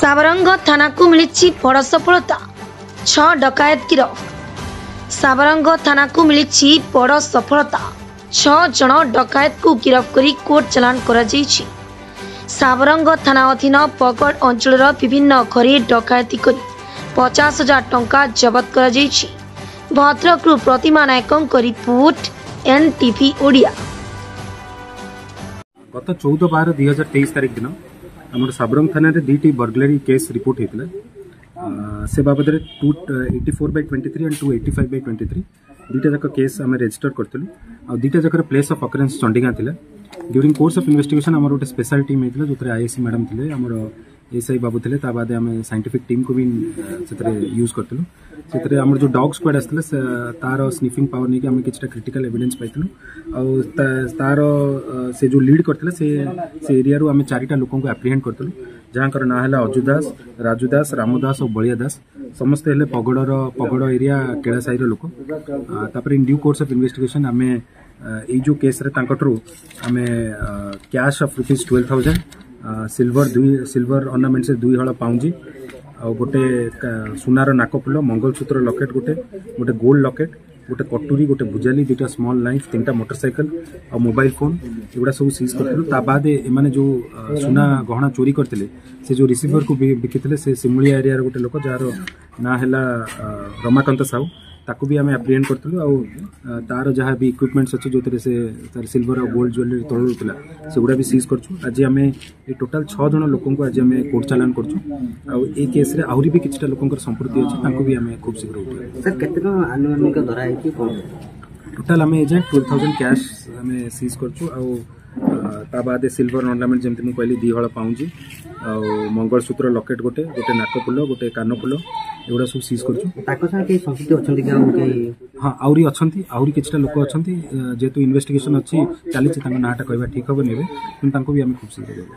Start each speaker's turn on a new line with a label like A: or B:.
A: ସାବରଙ୍ଗ ଥାନାକୁ ମିଳିଛି ବଡ଼ ସଫଳତା ଛଅ ଡକାୟତ ଗିରଫ ସାବରଙ୍ଗ ଥାନାକୁ ମିଳିଛି ବଡ଼ ସଫଳତା ଛଅ ଜଣ ଡକାୟତକୁ ଗିରଫ କରି କୋର୍ଟ ଚାଲାଣ କରାଯାଇଛି ସାବରଙ୍ଗ ଥାନା ଅଧୀନ ପଗଡ଼ ଅଞ୍ଚଳର ବିଭିନ୍ନ ଘରେ ଡକାୟତି କରି ପଚାଶ ହଜାର ଟଙ୍କା ଜବତ କରାଯାଇଛି ଭଦ୍ରକରୁ ପ୍ରତିମା ନାୟକଙ୍କ ରିପୋର୍ଟ ଏନ୍ ଟିଭି ଓଡ଼ିଆ
B: ଗତ ଚଉଦ ବାର ଦୁଇ ହଜାର ତେଇଶ ତାରିଖ ଦିନ ଆମର ସାବରଙ୍ଗ ଥାନାରେ ଦୁଇଟି ବର୍ଗଲାରୀ କେସ୍ ରିପୋର୍ଟ ହେଇଥିଲା ସେ ବାବଦରେ two eighty four by twenty three and two eighty five by twenty three ଦୁଇଟା ଯାକ କେସ୍ ଆମେ ରେଜିଷ୍ଟର କରିଥିଲୁ ଆଉ ଦୁଇଟା ଯାକର ପ୍ଲେସ୍ ଅଫ୍ ଅକରେନ୍ସ ଚଣ୍ଡିଗାଁ ଥିଲା ଡ୍ୟୁରିଂ କୋର୍ସ ଅଫ୍ ଇନଭେଷ୍ଟିଗେସନ୍ ଆମର ଗୋଟେ ସ୍ପେଶାଲ ଟିମ୍ ହେଇଥିଲା ଯେଉଁଥିରେ ଆଇଏସି ମ୍ୟାଡ଼ାମ୍ ଥିଲେ ଆମର ये सही बाबू थे बाद आम सैंटिफिक टीम को भी यूज करूँ से आम जो डग स्क्वाड आसाला तार स्निफिंग पावर नहीं कि आम कि क्रिटिकाल एविडेन्स पाइल आ तार से जो लिड करता एरिया आम चारिटा लोक आप्रिहेड करूँ जहाँ ना है अजु दास राजू दास राम दास और बलिया दास समस्ते हैं पगड़ पगड़ एरिया केड़ा साहर लोक in due course of investigation आम यो केस्रेक आम क्या of rupees twelve thousand silver दु सिल्वर अर्नामेंट से दुईह पाउजी आ गोटे सुनार नाकफुल मंगलसूत्र लकेट गोटे गोटे गोल्ड लकेट गोटे कटुरी गोटे भुजाली दुटा स्मल नाइफ तीन टाइम मोटरसाइकल आ मोबाइल फोन एगुड़ा सब सीज करते इमाने सुना गहना चोरी करते से जो रिसीवर को बिकी थे सीमुिया एरिया गोटे लोक जार ना है रमाकांत साहू ताकू भी आम आप्रिहेड करूँ आ तार जहाँ भी इक्विपमेंट्स अच्छे जो थे से तार सिल्वर और गोल्ड ज्वेलरी तल रुला से गुड़ा भी सीज छह टोटाल छः लोक आज आम कोर्ट चलाण कर केस्रे आहरी भी किसी लोकर संपत्ति अच्छे भी आम खूब शीघ्र उठा
C: सर
B: टोटाल आम एजेंट ट्वेल्व थाउजेंड क्या सीज कर ତା ବାଦେ ସିଲଭର ଅର୍ଣ୍ଣାମେଣ୍ଟ ଯେମିତି ମୁଁ କହିଲି ଦୁଇ ହଳ ପାଉଁଜି ଆଉ ମଙ୍ଗଳସୂତ୍ର ଲକେଟ୍ ଗୋଟେ ଗୋଟେ ନାକ ଫୁଲ ଗୋଟେ କାନଫୁଲ ଏଗୁଡ଼ା ସବୁ ସିଜ୍ କରୁଛୁ
C: ତାଙ୍କ ସାଙ୍ଗେ କେହି ଅଛନ୍ତି
B: ହଁ ଆହୁରି ଅଛନ୍ତି ଆହୁରି କିଛିଟା ଲୋକ ଅଛନ୍ତି ଯେହେତୁ ଇନଭେଷ୍ଟିଗେସନ୍ ଅଛି ଚାଲିଛି ତାଙ୍କ ନାଁଟା କହିବା ଠିକ୍ ହେବନି ଏବେ କିନ୍ତୁ ତାଙ୍କୁ ବି ଆମେ ଖୁବ୍ ଶୀଘ୍ର ଦେବୁ